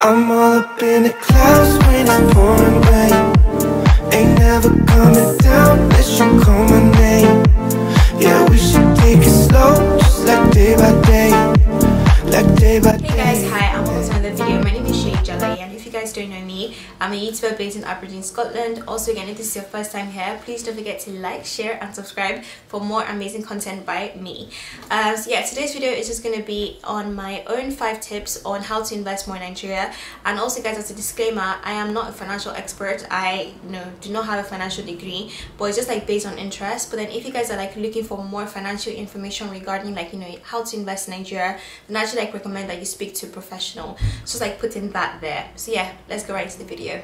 I'm all up in the clouds when it's pouring rain. Ain't never coming down unless you call my name. Yeah, we should take it slow, just like day by day. Like day by day. Hey guys, hi, guys don't know me, I'm a YouTuber based in Aberdeen, Scotland. Also again, if this is your first time here, please don't forget to like, share and subscribe for more amazing content by me. Uh, so yeah, today's video is just going to be on my own 5 tips on how to invest more in Nigeria. And also guys, as a disclaimer, I am not a financial expert. I know, do not have a financial degree, but it's just like based on interest. But then if you guys are like looking for more financial information regarding like, you know, how to invest in Nigeria, then I actually like recommend that you speak to a professional. So just like putting that there. So yeah, let's go right into the video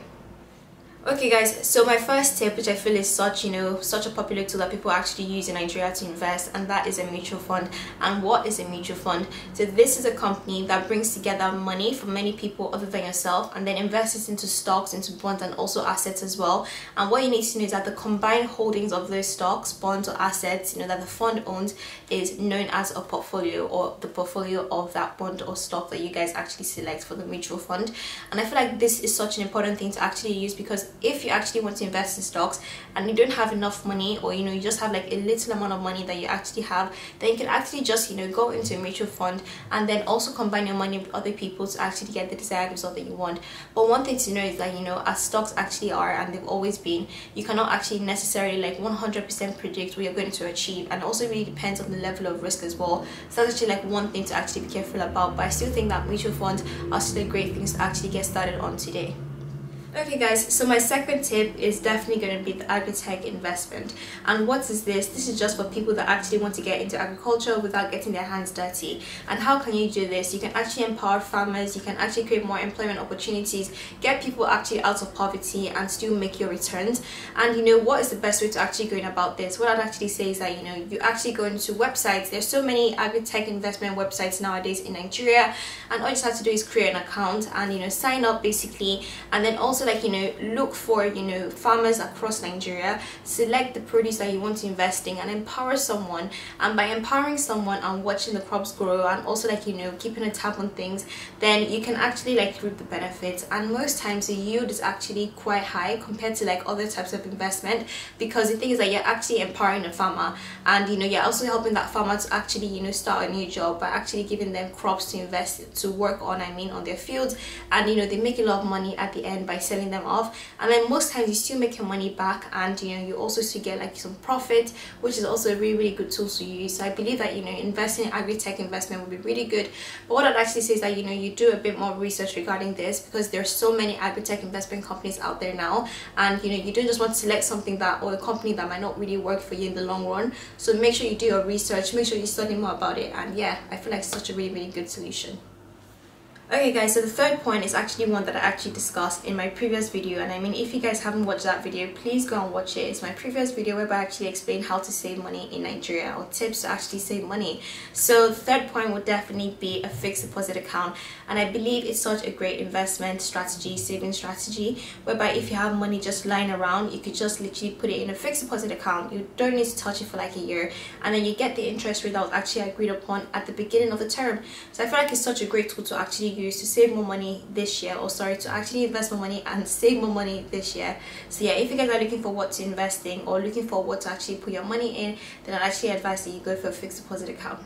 okay guys so my first tip which i feel is such you know such a popular tool that people actually use in nigeria to invest and that is a mutual fund. And what is a mutual fund? So this is a company that brings together money from many people other than yourself and then invests it into stocks into bonds and also assets as well. And what you need to know is that the combined holdings of those stocks bonds or assets you know that the fund owns is known as a portfolio or the portfolio of that bond or stock that you guys actually select for the mutual fund. And i feel like this is such an important thing to actually use because if you actually want to invest in stocks and you don't have enough money or you know you just have like a little amount of money that you actually have then you can actually just you know go into a mutual fund and then also combine your money with other people to actually get the desired result that you want. But one thing to know is that you know as stocks actually are and they've always been you cannot actually necessarily like 100% predict what you're going to achieve and also really depends on the level of risk as well. So that's actually like one thing to actually be careful about but I still think that mutual funds are still great things to actually get started on today Okay guys, so my second tip is definitely going to be the agri-tech investment. And what is this? This is just for people that actually want to get into agriculture without getting their hands dirty. And how can you do this? You can actually empower farmers, you can actually create more employment opportunities, get people actually out of poverty and still make your returns. And you know, what is the best way to actually going about this? What I'd actually say is that, you know, you actually go into websites. There's so many agri-tech investment websites nowadays in Nigeria. And all you have to do is create an account and, you know, sign up basically. And then also like you know look for you know farmers across nigeria select the produce that you want to invest in and empower someone. And by empowering someone and watching the crops grow and also like you know keeping a tab on things then you can actually like reap the benefits. And most times the yield is actually quite high compared to like other types of investment because the thing is that you're actually empowering a farmer. And you know you're also helping that farmer to actually you know start a new job by actually giving them crops to invest to work on i mean on their fields. And you know they make a lot of money at the end by selling selling them off. And then most times you still make your money back and you know you also still get like some profit which is also a really really good tool to use. So i believe that you know investing in agri-tech investment would be really good. But what i'd actually say is that you know you do a bit more research regarding this because there's so many agri-tech investment companies out there now. And you know you don't just want to select something that or a company that might not really work for you in the long run. So make sure you do your research make sure you study more about it. And yeah i feel like it's such a really really good solution Okay guys, so the third point is actually one that I actually discussed in my previous video and I mean if you guys haven't watched that video, please go and watch it. It's my previous video where I actually explain how to save money in Nigeria or tips to actually save money. So the third point would definitely be a fixed deposit account and I believe it's such a great investment strategy, saving strategy whereby if you have money just lying around, you could just literally put it in a fixed deposit account. You don't need to touch it for like a year and then you get the interest rate that was actually agreed upon at the beginning of the term. So I feel like it's such a great tool to actually use to save more money this year or sorry to actually invest more money and save more money this year. So yeah if you guys are looking for what to invest in or looking for what to actually put your money in then i'd actually advise that you go for a fixed deposit account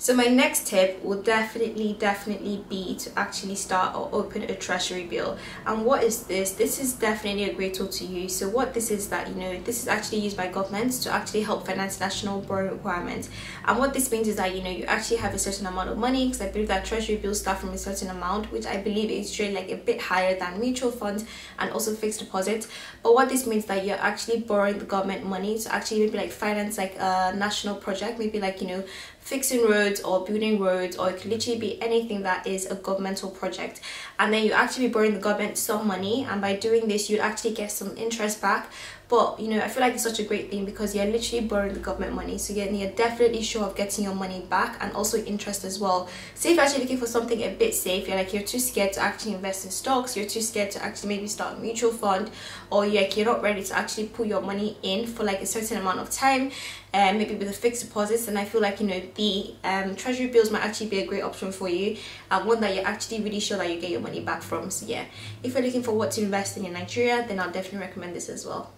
so my next tip will definitely, definitely be to actually start or open a treasury bill. And what is this? This is definitely a great tool to use. So what this is that, you know, this is actually used by governments to actually help finance national borrowing requirements. And what this means is that, you know, you actually have a certain amount of money because I believe that treasury bills start from a certain amount, which I believe is trade like a bit higher than mutual funds and also fixed deposits. But what this means that you're actually borrowing the government money to actually maybe like finance like a national project, maybe like, you know, fixing roads or building roads or it could literally be anything that is a governmental project. And then you actually be borrowing the government some money and by doing this you'd actually get some interest back but you know i feel like it's such a great thing because you're literally borrowing the government money. So you're, you're definitely sure of getting your money back and also interest as well. Say if you're actually looking for something a bit safe you're like you're too scared to actually invest in stocks you're too scared to actually maybe start a mutual fund or you're, like, you're not ready to actually put your money in for like a certain amount of time um, maybe with a fixed deposits and I feel like you know the um, treasury bills might actually be a great option for you and one that you're actually really sure that you get your money back from. So yeah if you're looking for what to invest in in Nigeria then I'll definitely recommend this as well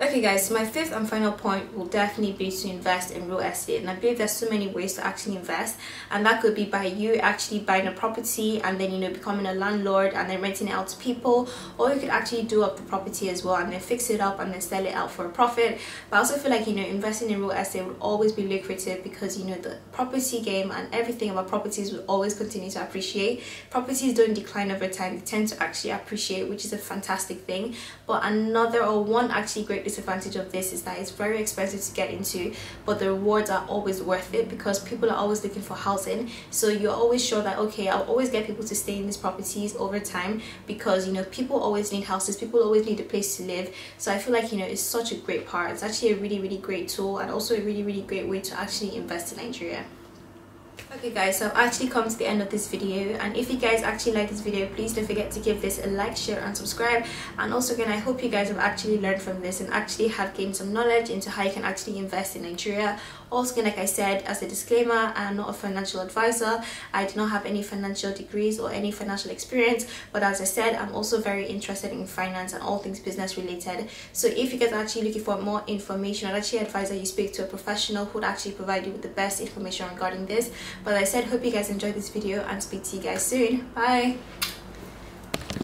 Okay guys, so my fifth and final point will definitely be to invest in real estate and I believe there's so many ways to actually invest and that could be by you actually buying a property and then you know becoming a landlord and then renting it out to people or you could actually do up the property as well and then fix it up and then sell it out for a profit. But I also feel like you know investing in real estate would always be lucrative because you know the property game and everything about properties will always continue to appreciate. Properties don't decline over time they tend to actually appreciate which is a fantastic thing. But another or one actually great disadvantage of this is that it's very expensive to get into but the rewards are always worth it because people are always looking for housing. So you're always sure that okay I'll always get people to stay in these properties over time because you know people always need houses people always need a place to live. So I feel like you know it's such a great part. It's actually a really really great tool and also a really really great way to actually invest in Nigeria okay guys so i've actually come to the end of this video and if you guys actually like this video please don't forget to give this a like share and subscribe. And also again i hope you guys have actually learned from this and actually have gained some knowledge into how you can actually invest in nigeria. Also again like i said as a disclaimer i'm not a financial advisor. I do not have any financial degrees or any financial experience but as i said i'm also very interested in finance and all things business related. So if you guys are actually looking for more information i'd actually advise that you speak to a professional who would actually provide you with the best information regarding this but i said hope you guys enjoyed this video and speak to you guys soon. Bye